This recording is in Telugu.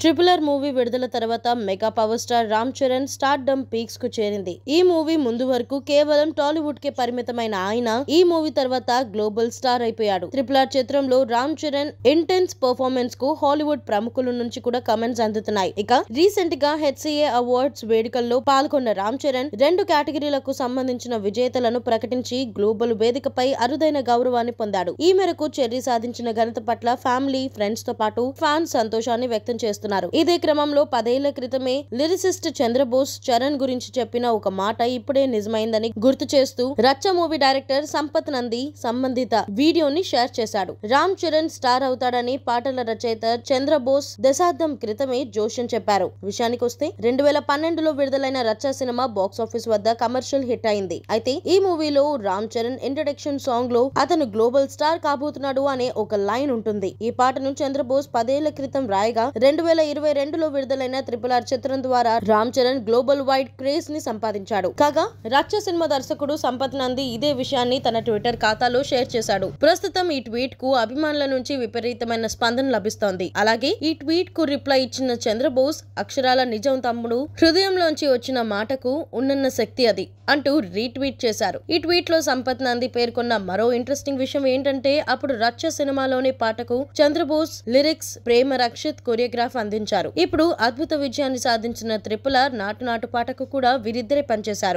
ట్రిపుల్ ఆర్ మూవీ విడుదల తర్వాత mega power star Ram Charan stardom పీక్స్కు చేరింది. ఈ మూవీ ముందు వరకు కేవలం టాలీవుడ్ కే పరిమితమైన ఆయన ఈ మూవీ తర్వాత గ్లోబల్ స్టార్ అయిపోయాడు. ట్రిపుల్ ఆర్ చిత్రంలో రామ్ చరణ్ ఇంటెన్స్ పర్ఫార్మెన్స్కు హాలీవుడ్ ప్రముఖుల నుంచి కూడా కమెంట్స్ అందుతున్నాయి. ఇక రీసెంట్గా హెచ్సిఏ అవార్డ్స్ వేడుకల్లో పాల్గొన్న రామ్ చరణ్ రెండు కేటగిరీలకు సంబంధించిన విజేతలను ప్రకటించి గ్లోబల్ వేదికపై అరుదైన గౌరవాన్ని పొందాడు. ఈ మేరకు చెర్రీ సాధించిన ఘనత పట్ల ఫ్యామిలీ ఫ్రెండ్స్తో పాటు ఫ్యాన్స్ సంతోషాన్ని వ్యక్తం చేస్తున్నారు. ఇదే క్రమంలో పదేళ్ళ క్రితమే లిరిసిస్ట్ చంద్రబోస్ చరణ్ గురించి చెప్పిన ఒక మాట ఇప్పుడే నిజమైందని గుర్తు చేస్తూ రచ్చ మూవీ డైరెక్టర్ సంపత్ నంది సంబంధిత వీడియోని షేర్ చేశాడు. రామ్ చరణ్ స్టార్ అవుతాడని పాటల రచయిత చంద్రబోస్ దశాబ్దం క్రితమే జోషన్ చెప్పారు. విషయానికి వస్తే రెండు వేల పన్నెండులో విడుదలైన రచ్చ సినిమా బాక్స్ ఆఫీస్ వద్ద కమర్షియల్ హిట్ అయింది. అయితే ఈ మూవీలో రామ్ చరణ్ ఇంట్రడక్షన్ సాంగ్లో అతను గ్లోబల్ స్టార్ కాబోతున్నాడు అనే ఒక లైన్ ఉంటుంది. ఈ పాటను చంద్రబోస్ పదేళ్ళ క్రితం రాయగా రెండు వేల ఇరవై రెండులో విడుదలైన త్రిపుల్ ఆర్ చిత్రం ద్వారా రామ్ చరణ్ గ్లోబల్ వైడ్ క్రేజ్ని సంపాదించాడు. కాగా రచ్చ సినిమా దర్శకుడు సంపత్ నంది ఇదే విషయాన్ని తన ట్విట్టర్ ఖాతాలో షేర్ చేశాడు. ప్రస్తుతం ఈ ట్వీట్కు అభిమానుల నుంచి విపరీతమైన స్పందన లభిస్తోంది. అలాగే ఈ ట్వీట్కు రిప్లై ఇచ్చిన చంద్రబోస్ అక్షరాల నిజం తమ్ముడు హృదయంలోంచి వచ్చిన మాటకు ఉన్నన్న శక్తి అది అంటూ రీట్వీట్ చేశారు. ఈ ట్వీట్లో సంపత్ నంది పేర్కొన్న మరో ఇంట్రెస్టింగ్ విషయం ఏంటంటే అప్పుడు రచ్చ సినిమాలోని పాటకు చంద్రబోస్ లిరిక్స్ ప్రేమ రక్షిత్ కొరియోగ్రాఫ్ అందించారు. ఇప్పుడు అద్భుత విజయాన్ని సాధించిన త్రిపుల నాటు నాటు పాటకు కూడా వీరిద్దరే పనిచేశారు.